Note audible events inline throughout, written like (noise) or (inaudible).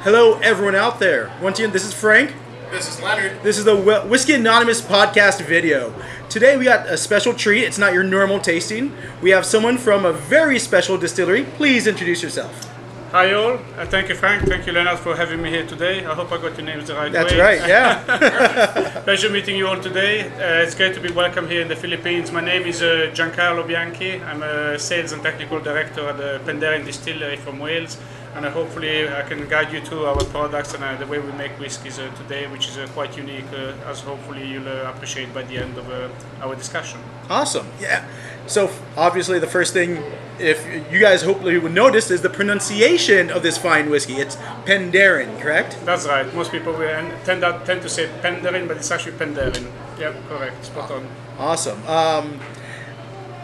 Hello, everyone out there. Once again, this is Frank. This is Leonard. This is the Whisky Anonymous podcast video. Today we got a special treat. It's not your normal tasting. We have someone from a very special distillery. Please introduce yourself. Hi all, uh, thank you Frank, thank you Leonard for having me here today. I hope I got your names the right That's way. right, (laughs) yeah. Pleasure meeting you all today. Uh, it's great to be welcome here in the Philippines. My name is uh, Giancarlo Bianchi. I'm a sales and technical director at the Penderyn Distillery from Wales. And uh, hopefully I can guide you through our products and uh, the way we make whiskies uh, today, which is uh, quite unique, uh, as hopefully you'll uh, appreciate by the end of uh, our discussion. awesome. Yeah. So obviously the first thing, if you guys hopefully would notice, is the pronunciation of this fine whiskey. It's Penderyn, correct? That's right. Most people tend, that, tend to say Penderyn, but it's actually Penderyn. Yep, correct. Spot on. Awesome. Um,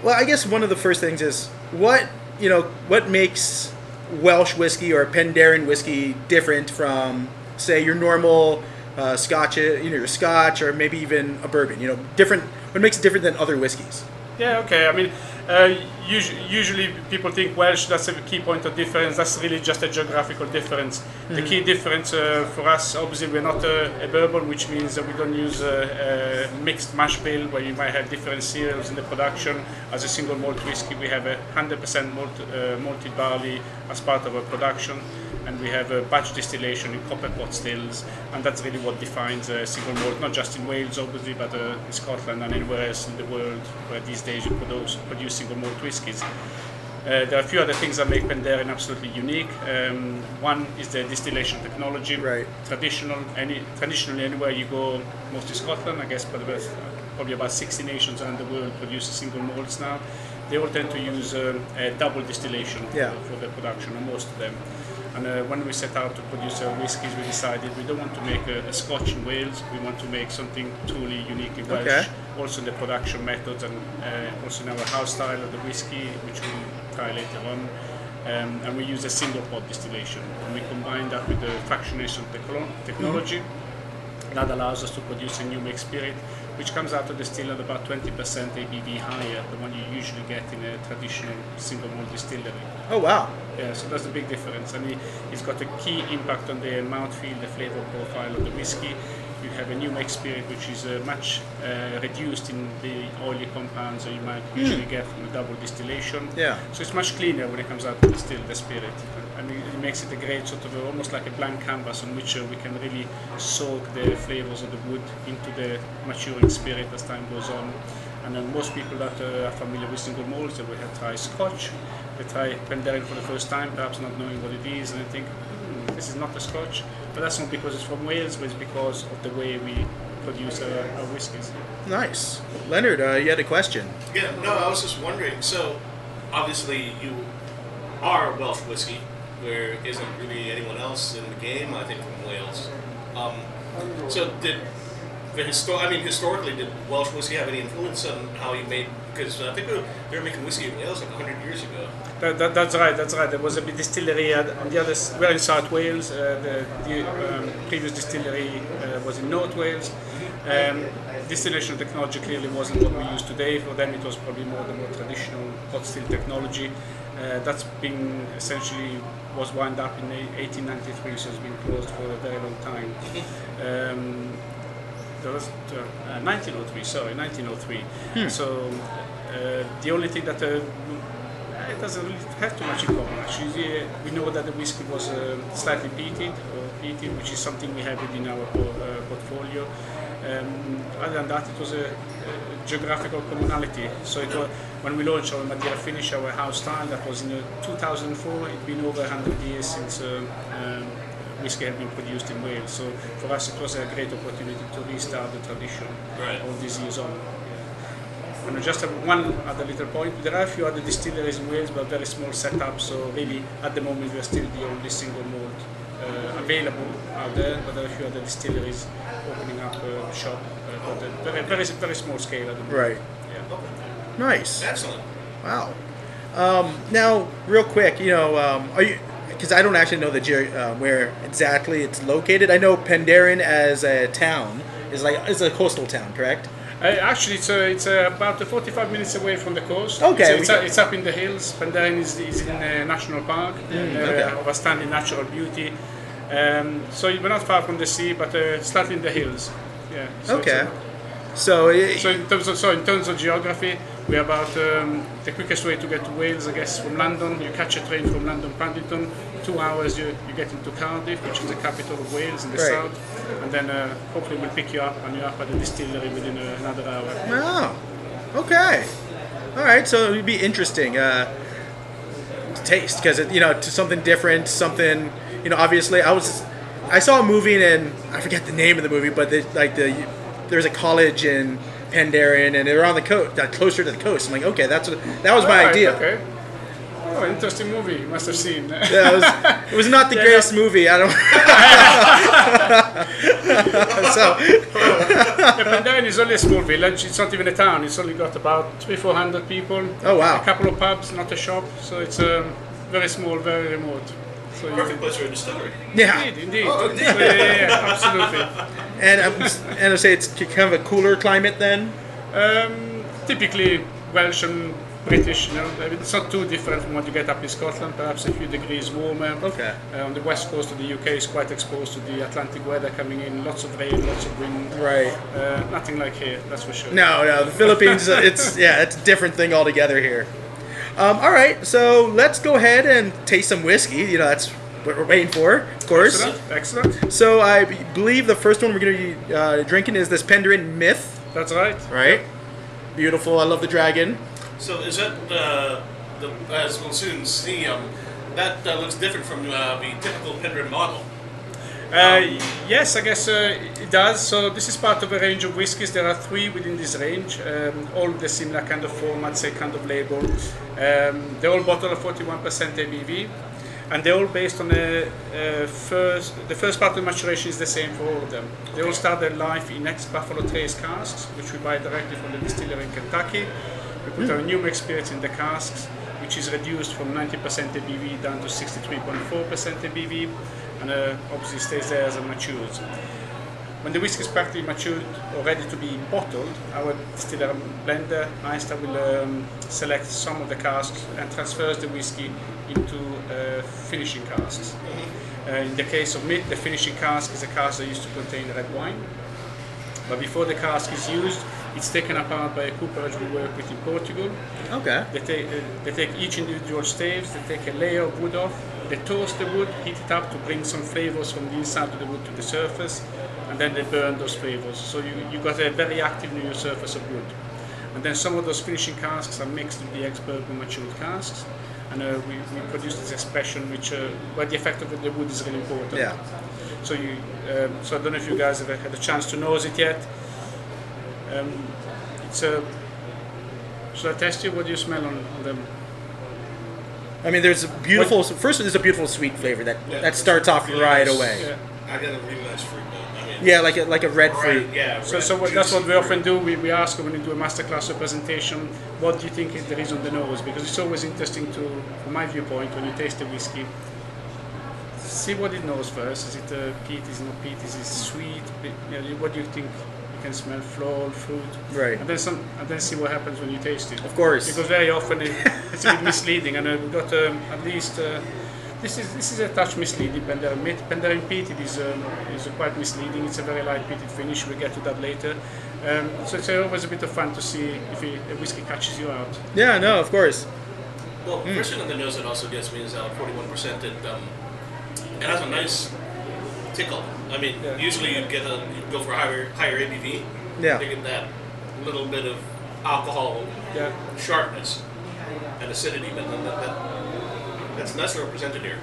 well, I guess one of the first things is what you know what makes Welsh whiskey or Penderyn whiskey different from, say, your normal uh, Scotch, you know, your Scotch or maybe even a bourbon. You know, different. What makes it different than other whiskeys? Yeah, okay. I mean, uh, usually, usually people think Welsh, that's a key point of difference. That's really just a geographical difference. The key difference uh, for us, obviously, we're not a, a bourbon, which means that we don't use a, a mixed mash bill where you might have different cereals in the production. As a single malt whiskey, we have a 100% malt, uh, malted barley as part of our production. And we have a batch distillation in copper pot stills, and that's really what defines a single malt, not just in Wales, obviously, but uh, in Scotland and anywhere else in the world where these days you produce, produce single malt Uh, there are a few other things that make Penderyn absolutely unique. Um, one is the distillation technology. Right. Traditional, any traditionally anywhere you go, mostly Scotland, I guess, but about, probably about 60 nations around the world produce single malts now. They all tend to use a double distillation Yeah. for, for the production, or most of them. And uh, when we set out to produce our whiskies, we decided we don't want to make a, a Scotch in Wales. We want to make something truly uniquely Welsh. Okay. Also in the production methods and uh, also in our house style of the whiskey, which we'll try later on. Um, and we use a single pot distillation. And we combine that with the fractionation technology. That allows us to produce a new make spirit, which comes out of the still at about 20% ABV higher than what you usually get in a traditional single malt distillery. Oh wow. Yeah, so that's a big difference, and it, it's got a key impact on the mouthfeel, the flavor profile of the whiskey. You have a new make spirit which is uh, much uh, reduced in the oily compounds that you might usually get from a double distillation. Yeah. So it's much cleaner when it comes out to distill the spirit, and it, it makes it a great sort of a, almost like a blank canvas on which uh, we can really soak the flavors of the wood into the maturing spirit as time goes on. And then most people that uh, are familiar with single malts, they will have tried Scotch, they try Penderyn for the first time, perhaps not knowing what it is, and I think, hmm, this is not a Scotch. But that's not because it's from Wales, but it's because of the way we produce our, our whiskies. Nice. Leonard, uh, you had a question. Yeah, no, I was just wondering. So, obviously, you are Welsh whiskey. There isn't really anyone else in the game, I think, from Wales. Um, so, did the histor- I mean, historically, did Welsh whiskey have any influence on how you made? Because I think they were, making whiskey in Wales like 100 years ago. That, that, that's right. That's right. There was a distillery at, on the other. We're in South Wales. Uh, the the um, previous distillery uh, was in North Wales. Um, distillation technology clearly wasn't what we use today. For them, it was probably more the more traditional pot still technology. Uh, that's been essentially was wound up in 1893, so it's been closed for a very long time. Um, uh, uh, 1903, sorry, 1903. So uh, the only thing that uh, it doesn't really have too much in common. Actually, we know that the whiskey was uh, slightly peated, or peated, which is something we have within our po- uh, portfolio. Um, other than that, it was a, a geographical commonality. So it was, when we launched our Madeira Finish, our house style, that was in uh, 2004. It's been over 100 years since um, whiskey had been produced in Wales. So for us, it was a great opportunity to restart the tradition Right. all these years on. And I just have one other little point. There are a few other distilleries in Wales, but very small setup. So really, at the moment, we are still the only single malt uh, available out there. But there are a few other distilleries opening up a shop, uh, but uh, very, very, very small scale at the moment. Right. Yeah. Nice. Excellent. Wow. Um, now, real quick, you know, um, are you? Because I don't actually know the ge- uh, where exactly it's located. I know Penderyn as a town is like is a coastal town, correct? Uh, actually, it's, uh, it's uh, about uh, 45 minutes away from the coast. Okay, So it's, uh, it's up in the hills. Penderyn is, is in a national park, uh, Mm, okay. of outstanding natural beauty. Um, so we're not far from the sea, but uh, slightly in the hills. Yeah. So Okay. uh, So, i- So in terms of so in terms of geography, we're about um, the quickest way to get to Wales, I guess, from London. You catch a train from London Paddington. Two hours, you, you get into Cardiff, which is the capital of Wales in the Right. south, and then uh, hopefully we'll pick you up and you're up at the distillery within uh, another hour. oh, okay. All right, so it'd be interesting uh, to taste because you know, to something different, something you know. Obviously, I was, I saw a movie and I forget the name of the movie, but the, like the there's a college in Penderyn and they're on the coast, uh, closer to the coast. I'm like, okay, that's what that was my Alright, idea. Okay. Oh, interesting movie. You must have seen. Yeah, it was, it was not the Yeah, greatest movie. I don't. (laughs) so Yeah, Penderyn is only a small village. It's not even a town. It's only got about three, four hundred people. Oh, wow. A couple of pubs, not a shop. So it's um, very small, very remote. So you Perfect place for a distillery. yeah, Indeed, indeed. Oh, indeed. So, yeah, yeah, yeah, absolutely. and um, and I say it's kind of a cooler climate then. Um, typically Welsh and British, you know, it's not too different from what you get up in Scotland. Perhaps a few degrees warmer. Okay. Uh, on the west coast of the UK is quite exposed to the Atlantic weather coming in. Lots of rain, lots of wind. Right. Uh, nothing like here, that's for sure. No, no, the Philippines. (laughs) It's yeah, it's a different thing altogether here. Um, all right, so let's go ahead and taste some whiskey. You know, that's what we're waiting for, of course. Excellent. Excellent. So I believe the first one we're going to be uh, drinking is this Penderyn Myth, That's right. right? Beautiful. I love the dragon. So is that uh, the, as we'll soon see? Um, that uh, looks different from uh, the typical Penderyn model. Uh, yes, I guess uh, it does. So this is part of a range of whiskies. There are three within this range, um, all the similar kind of format, say kind of label. Um, they're all bottled at 41% ABV, and they're all based on a, a first. The first part of maturation is the same for all of them. They all start their life in ex-Buffalo Trace casks, which we buy directly from the distillery in Kentucky. We put our new spirits in the casks, which is reduced from 90% ABV down to 63.4% ABV, and uh, obviously stays there as it matures. When the whiskey is practically matured or ready to be bottled, our distiller blender, Einstein, will um, select some of the casks and transfers the whiskey into uh, finishing casks. Uh, in the case of Myth, the finishing cask is a cask that used to contain red wine. But before the cask is used, it's taken apart by a cooperage we work with in Portugal. Okay. They take, uh, they take each individual staves, they take a layer of wood off, they toast the wood, heat it up to bring some flavors from the inside of the wood to the surface, and then they burn those flavors. So you, you got a very active new surface of wood. And then some of those finishing casks are mixed with the ex-bourbon matured casks, and uh, we, we produce this expression which, uh, where the effect of the wood is really important. Yeah. So you, um, so I don't know if you guys have had a chance to nose it yet. Um, it's a. Should I test you? What do you smell on, on them? I mean, there's a beautiful. First, there's a beautiful sweet flavor that Yeah. that starts off Really right nice. away. Yeah. I got a really nice fruit note. I mean, Yeah, like a, like a red fruit. Right, yeah. So, red, so what, that's what we often do. We, we ask when we do a masterclass or presentation, what do you think is there is on the nose? Because it's always interesting to, from my viewpoint, when you taste the whiskey, see what it knows first. Is it uh, peat? Is it not peat? Is it sweet? You know, what do you think? You can smell floral fruit, Right. and then some, and then see what happens when you taste it. Of course. because very often it, it's a bit misleading, and uh, we've got um, at least uh, this is this is a touch misleading. Penderyn Mid- Penderyn peat it is um, is quite misleading. It's a very light peated finish. We'll get to that later. Um, so it's always a bit of fun to see if a whiskey catches you out. Yeah, no, of course. Well, the first thing on the nose that also gets me is uh, 41%. It, um, it has a nice tickle. I mean, Yeah. usually you'd get a, you'd go for a higher, higher ABV. Yeah. They get that little bit of alcohol Yeah. sharpness and acidity, but that, that, that's nicely represented here.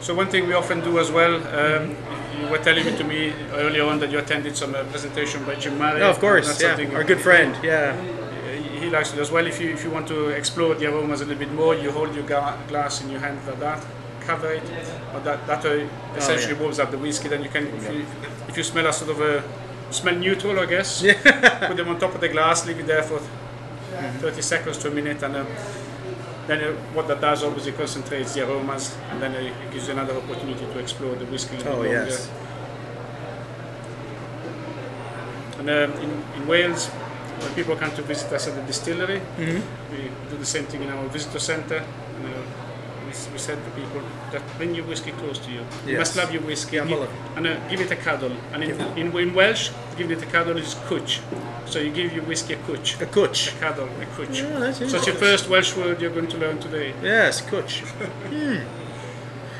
So one thing we often do as well. Um, you were telling me to me earlier on that you attended some uh, presentation by Jim Murray. No, of course. That's Yeah, something- our good friend. Yeah. He- He likes it as well. If you if you want to explore the aromas a little bit more, you hold your ga- glass in your hand like that, cover it, but that that uh, essentially yeah. warms up the whiskey. Then you can if you, if you smell a sort of a smell neutral, I guess. Put them on top of the glass, leave it there for 30 seconds to a minute, and uh, then uh, what that does obviously concentrates the aromas, and then uh, it gives you another opportunity to explore the whiskey Oh yes. And um, in, in Wales, when people come to visit us at the distillery, Mm-hmm. we do the same thing in our visitor center. And, uh, we, we said to people that bring your whiskey close to you. You must love your whiskey Yeah, and, give, and uh, give it a cuddle. And in, in, in Welsh, giving it a cuddle is cwtch. So you give your whiskey a cwtch. A cwtch. A cuddle, a cwtch. Yeah, that's so it's your first Welsh word you're going to learn today. Yes, cwtch. (laughs)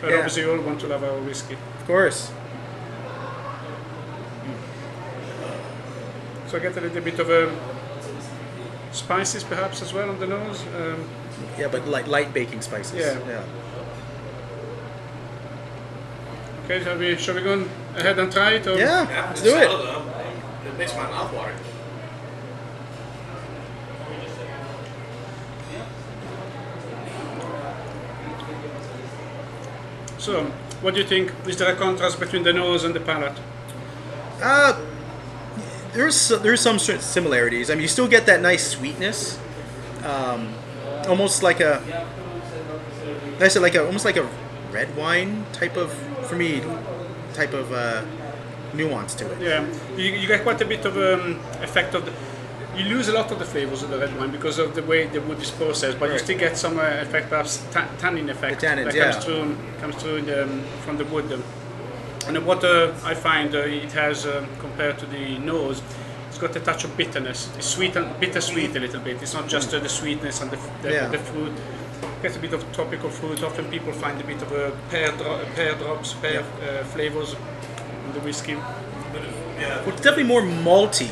But Yeah. obviously you all want to love our whiskey. Of course. So I get a little bit of um, spices perhaps as well on the nose. Um, Yeah, but light, light baking spices. Yeah. Yeah. okay, shall we, shall we go ahead and try it? Or? Yeah. Yeah, Let's do it. solid, um, It makes my mouth water. So, what do you think? Is there a contrast between the nose and the palate? Uh, there's there's some similarities. I mean, you still get that nice sweetness, um, almost like a, like said, like a almost like a red wine type of, for me, type of uh, nuance to it. Yeah, you, you get quite a bit of um, effect of the. You lose a lot of the flavors of the red wine because of the way the wood is processed, but you still get some uh, effect, perhaps ta- tannin effect The tannins, that yeah. comes through comes through in the, um, from the wood. um. And what uh, I find uh, it has um, compared to the nose, it's got a touch of bitterness. It's sweet and bittersweet a little bit. It's not just uh, the sweetness and the, the, Yeah. the fruit. Gets a bit of tropical fruit. Often people find a bit of uh, pear, dro- pear drops, pear uh, flavors in the whiskey. But yeah, Well, it's definitely more malty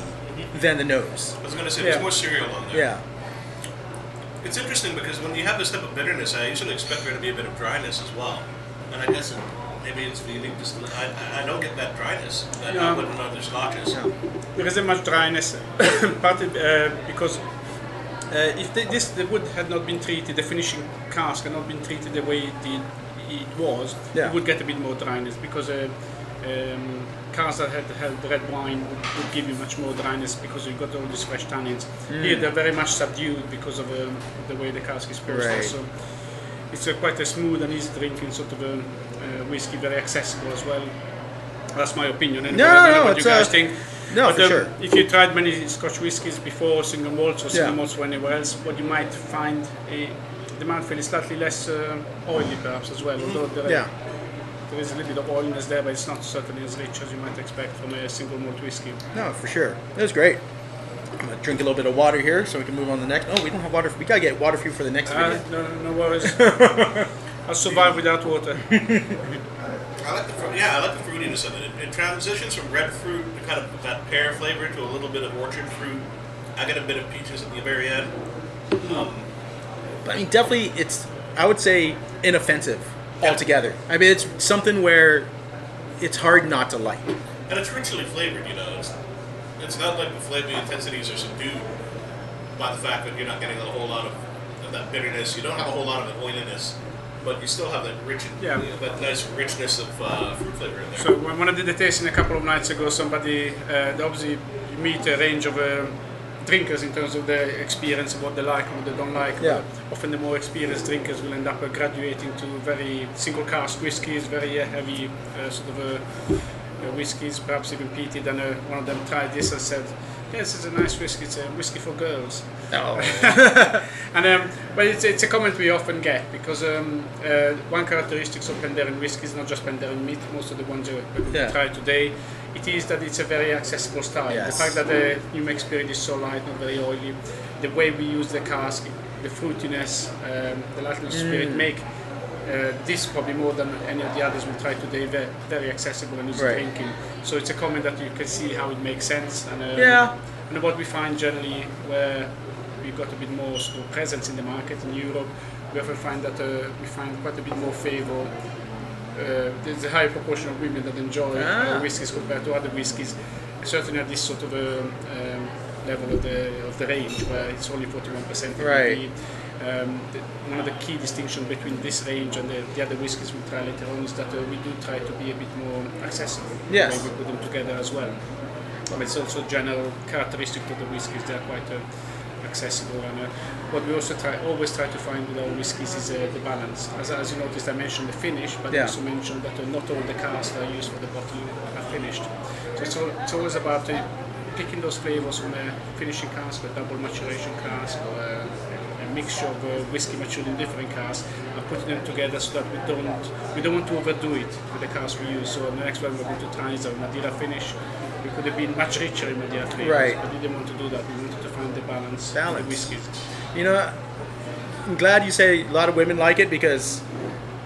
than the nose. I was going to say Yeah. there's more cereal on there. Yeah. It's interesting because when you have this type of bitterness, I usually expect there to be a bit of dryness as well. And I guess it, maybe it's the unique distillate. I, I- I don't get that dryness that Yeah. I would in other scotches. Yeah. There isn't much dryness, (coughs) partly uh, because uh, if the, this the wood had not been treated, the finishing cask had not been treated the way it, did, it was, Yeah. you would get a bit more dryness because uh, um, casks that had held red wine would, would give you much more dryness because you've got all these fresh tannins. Mm. Here they're very much subdued because of um, the way the cask is processed. Right. So it's a quite a smooth and easy drinking sort of um, uh, whiskey, very accessible as well. That's my opinion. Anyway. No, know no, what it's, you guys uh, think. No, But, for um, sure. If you tried many Scotch whiskies before, single malts or single Yeah. malts or anywhere else, what you might find uh, the mouthfeel is slightly less uh, oily perhaps as well. Although there, Yeah. there is a little bit of oiliness there, but it's not certainly as rich as you might expect from a single malt whiskey. No, for sure. It was great. I'm gonna drink a little bit of water here so we can move on to the next. Oh, we don't have water. We gotta get water for you for the next Uh, video. no, no worries. (laughs) I'll survive without water. (laughs) I like the fru- yeah, I like the fruitiness of it. it. It transitions from red fruit to kind of that pear flavor to a little bit of orchard fruit. I get a bit of peaches at the very end. Um, But I mean, definitely, it's I would say inoffensive Yeah. altogether. I mean, it's something where it's hard not to like. and it's richly flavored, you know. It's, it's not like the flavor intensities are subdued by the fact that you're not getting a whole lot of, of that bitterness. You don't have a whole lot of the oiliness, but you still have that rich, Yeah. that nice richness of uh, fruit flavor in there. So when, when I did the tasting a couple of nights ago, somebody uh, obviously you meet a range of um, drinkers in terms of their experience of what they like and what they don't like. Yeah. But often the more experienced drinkers will end up uh, graduating to very single cask whiskies, very uh, heavy uh, sort of uh, uh, whiskies, perhaps even peated. And uh, one of them tried this and said, "Yes, it's a nice whiskey. It's a whiskey for girls." Oh, (laughs) And um, but it's, it's a comment we often get because um, uh, one characteristic of Penderyn whiskey is not just Penderyn Myth. Most of the ones that we Yeah. try today, it is that it's a very accessible style. Yes. The fact that the New Mexico spirit is so light, not very oily, the way we use the cask, the fruitiness, um, the lightness of spirit Mm. make this probably more than any of the others we try today very, very accessible and easy Right. drinking. So it's a comment that you can see how it makes sense. And um, Yeah. and what we find generally where we've got a bit more sort of presence in the market in Europe, we often find that uh, we find quite a bit more favour. Uh, there's a higher proportion of women that enjoy Ah. uh, whiskies compared to other whiskies. Certainly at this sort of um, um, level of the of the range, where it's only 41%. Right. Um, the, one of the key distinctions between this range and the, the other whiskies we try later on is that uh, we do try to be a bit more accessible. Yes. way we put them together as well. But it's also general characteristic of the whiskies. They're quite uh, accessible, and uh, what we also try, always try to find with our whiskies is uh, the balance. As, as you noticed, I mentioned the finish, but I also mentioned that uh, not all the casks that are used for the bottling are finished. So it's, all, it's always about uh, picking those flavors from a finishing cask, a double maturation cask, or mixture of uh, whiskey matured in different casks, and putting them together so that we don't we don't want to overdo it with the cask we use. So the next one we're going to try is a Madeira finish. We could have been much richer in Madeira flavors, Right. but we didn't want to do that. We wanted to find the balance, Balance. of the whiskies. You know, I'm glad you say a lot of women like it because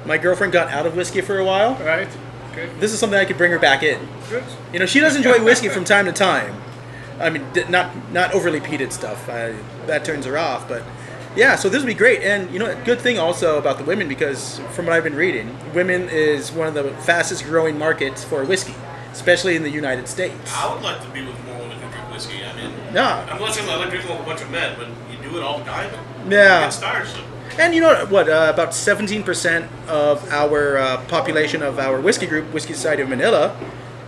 my girlfriend got out of whiskey for a while. Right? Okay. This is something I could bring her back in. Good. You know, she does enjoy (laughs) whiskey from time to time. I mean, not not overly peated stuff. I, that turns her off. But yeah, so this would be great. And you know, good thing also about the women because from what I've been reading, women is one of the fastest growing markets for whiskey, especially in the United States. I would like to be with more women who drink whiskey. I mean, Yeah. I'm not saying I like drinking with a bunch of men, but you do it all the time. Yeah. You get tiresome. And you know what? Uh, about 17% of our uh, population of our whiskey group, Whiskey Society of Manila,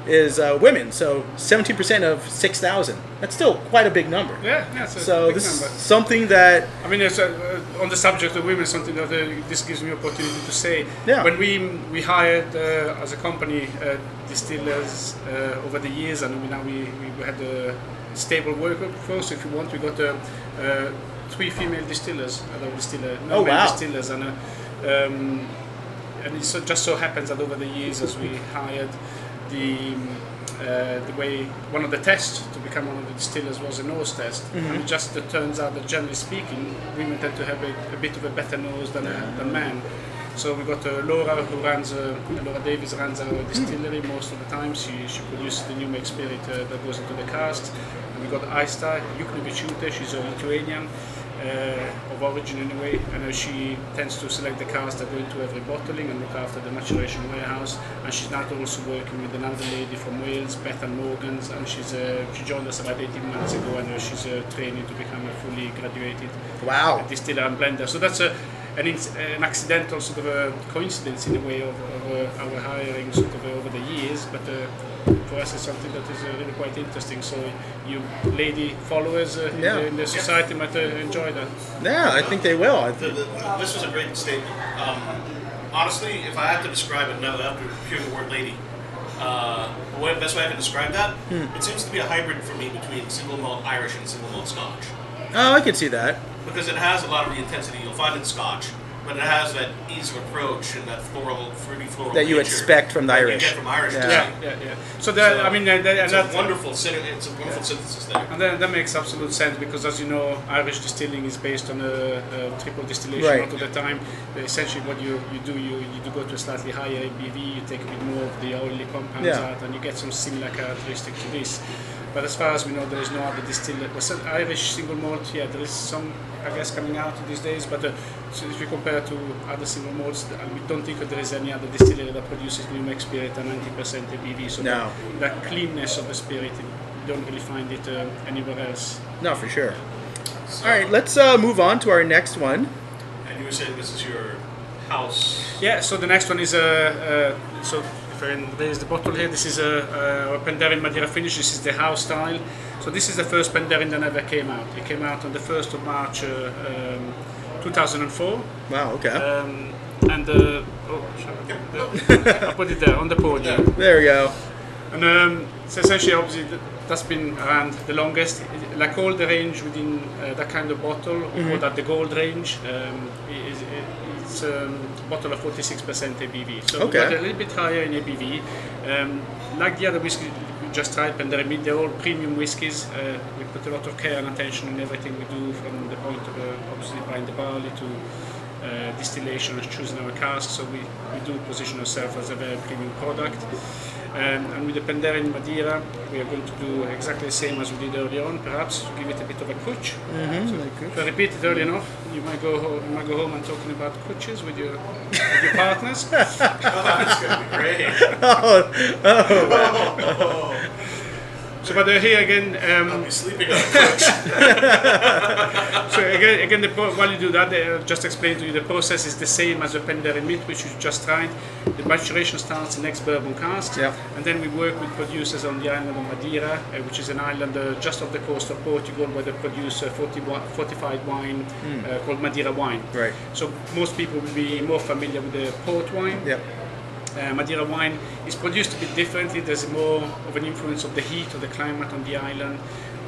is uh, women. So 17% of 6,000. That's still quite a big number. Yeah, yeah. A So this is something that I mean, it's, uh, uh, on the subject of women, something that uh, this gives me opportunity to say. Yeah. When we we hired uh, as a company uh, distillers uh, over the years, and we now we, we had a stable workforce. If you want, we got uh, uh, three female distillers at our distiller, no Oh, male wow. distillers, and uh, um, and it so, just so happens that over the years, as we hired the uh, the way one of the tests to become one of the distillers was a nose test, and it just it turns out that generally speaking, women tend to have a, a bit of a better nose than, uh, than men. So we got uh, Laura who runs uh, Laura Davis runs our distillery most of the time. She she produces the new make spirit uh, that goes into the casks. And we got Aista Jukneviciute. She's a Lithuanian uh, of origin anyway, and uh, she tends to select the casks that go into every bottling and look after the maturation warehouse. And she's now also working with another lady from Wales, Bethan Morgans, and she's uh, she joined us about 18 months ago, and uh, she's uh, training to become a fully graduated wow. distiller and blender. So that's a, an, an accidental sort of a coincidence in a way of, of uh, our hiring sort of uh, over the years, but uh, for us it's something that is uh, really quite interesting. So you lady followers uh, in Yeah. the- in the society might uh, enjoy that. Yeah, I think they will. I The, think, the, this was a great statement. Um, honestly, if I had to describe it now after hearing the word lady, uh, the best way I can describe that, it seems to be a hybrid for me between single malt Irish and single malt Scotch. oh, I can see that. Because it has a lot of the intensity you'll find in Scotch, but it has that ease of approach and that floral, fruity floral That you expect from the Irish. You get from Irish. Yeah. Yeah, yeah, yeah. So, that, So, I mean, that, and It's that, a wonderful, it's a wonderful synthesis there. And that, that makes absolute sense because, as you know, Irish distilling is based on a, a triple distillation Right. lot of the time. Essentially, what you, you do, you, you do go to a slightly higher ABV, you take a bit more of the oily compounds Yeah. out, and you get some similar characteristic to this. But as far as we know, there is no other distiller. Was it Irish single malt? Yeah, there is some, I guess, coming out these days. But uh, so if you compare to other single malts, uh, we don't think that there is any other distillery that produces new make spirit at 90% ABV. So No. that, that cleanness of the spirit, you don't really find it uh, anywhere else. No, for sure. All right, let's uh, move on to our next one. And you were saying this is your house. Yeah, so the next one is a. Uh, uh, so if there's the bottle here, this is a, a Penderyn Madeira finish. This is the house style. So this is the first Penderyn that ever came out. It came out on the 1st of March uh, um, 2004. Wow, okay. Um, and uh, oh, I, I'll put it there on the podium. there we go. And um, so essentially, obviously, that's been around the longest. Like all the range within uh, that kind of bottle, we call that the gold range. Um, it is, it, it's um, bottle of 46% ABV. So Okay. we got a little bit higher in ABV. Um, like the other whiskey we just tried, Penderyn Myth, they're all premium whiskies. Uh, we put a lot of care and attention in everything we do, from the point of uh, obviously buying the barley to uh, distillation and choosing our cask. So we, we do position ourselves as a very premium product. Um, and with the Penderyn Madeira, we are going to do exactly the same as we did earlier on, perhaps to give it a bit of a cwtch. So if I repeat it early enough, you might go home, you might go home and talking about cwtches with your, with your partners. (laughs) Oh, that's going to be great. (laughs) (laughs) So, but they're here again, um, I'll be sleeping on a couch. (laughs) So again, again, the pro- while you do that, uh, just explain to you the process is the same as the Penderyn Myth, which you just tried. The maturation starts in ex-bourbon casks, Yeah. and then we work with producers on the island of Madeira, uh, which is an island uh, just off the coast of Portugal, where they produce uh, 40 wi- fortified wine uh, called Madeira wine. Right. So most people will be more familiar with the port wine. Yep. Uh, Madeira wine is produced a bit differently. There's more of an influence of the heat or the climate on the island.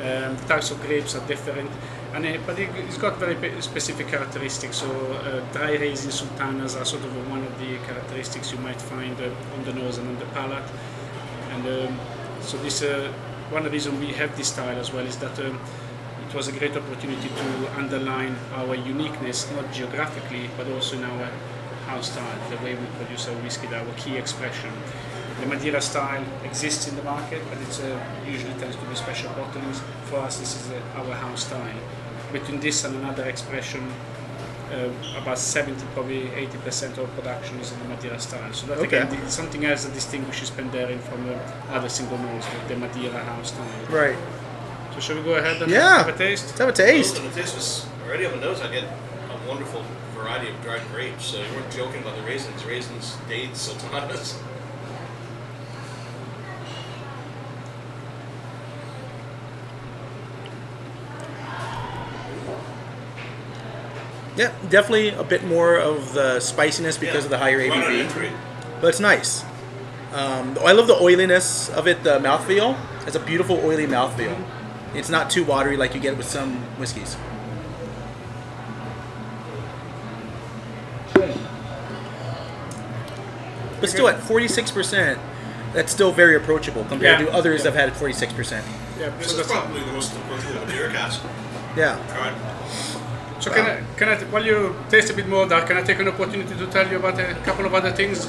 Um, the types of grapes are different, and it, but it, it's got very specific characteristics. So uh, dry raisin sultanas are sort of one of the characteristics you might find uh, on the nose and on the palate. And um, so this uh, one reason we have this style as well is that um, it was a great opportunity to underline our uniqueness, not geographically, but also in our house style, the way we produce our whiskey, our key expression. The Madeira style exists in the market, but it's uh, usually tends to be special bottlings. For us, this is uh, our house style. Between this and another expression, uh, about 70, probably 80% of production is in the Madeira style. So that Okay. again is something else that distinguishes Penderyn from the other single malts, the, the Madeira house style. Right. So shall we go ahead and Yeah. have a taste? Let's have a taste. And the taste was already on the nose. I get a wonderful variety of dried grapes. So you weren't joking about the raisins, raisins, dates, (laughs) sultanas. Yeah, definitely a bit more of the spiciness because of the higher ABV, but it's nice. Um, I love the oiliness of it, the mouthfeel. It's a beautiful oily mouthfeel. It's not too watery like you get with some whiskeys. But still at 46%, that's still very approachable compared Yeah. to others that have had 46%. Yeah, This so is that's probably the most approachable Madeira cask. Yeah. Tried. So can I, uh, can I, while you taste a bit more, that can I take an opportunity to tell you about a couple of other things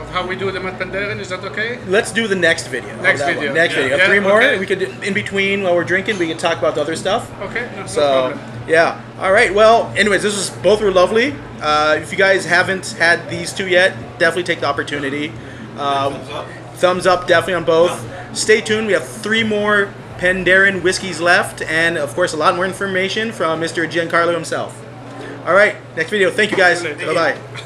of how we do them at Penderyn? Is that okay? Let's do the next video. Next video. One. Next Yeah. video. Yeah, Three more. okay. We could, in between while we're drinking, we can talk about the other stuff. Okay, no, no So, problem. yeah. All right. Well, anyways, this was both were lovely. Uh, if you guys haven't had these two yet, definitely take the opportunity. Um, Thumbs up. thumbs up, definitely on both. Stay tuned. We have three more Penderyn whiskeys left, and of course, a lot more information from Mr. Giancarlo himself. All right. Next video. Thank you guys. Bye bye.